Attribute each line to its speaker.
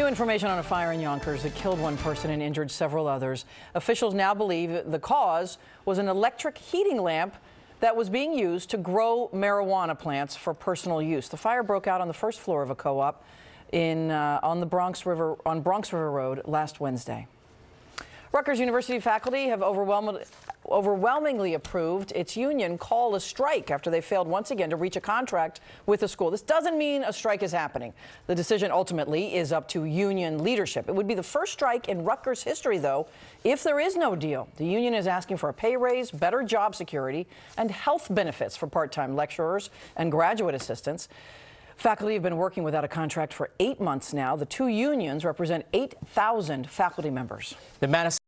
Speaker 1: New information on a fire in Yonkers that killed one person and injured several others. Officials now believe the cause was an electric heating lamp that was being used to grow marijuana plants for personal use. The fire broke out on the first floor of a co-op in uh, on the Bronx River on Bronx River Road last Wednesday. Rutgers University faculty have overwhelmed, overwhelmingly approved its union call a strike after they failed once again to reach a contract with the school. This doesn't mean a strike is happening. The decision ultimately is up to union leadership. It would be the first strike in Rutgers history, though, if there is no deal. The union is asking for a pay raise, better job security, and health benefits for part-time lecturers and graduate assistants. Faculty have been working without a contract for eight months now. The two unions represent 8,000 faculty members.
Speaker 2: The Madison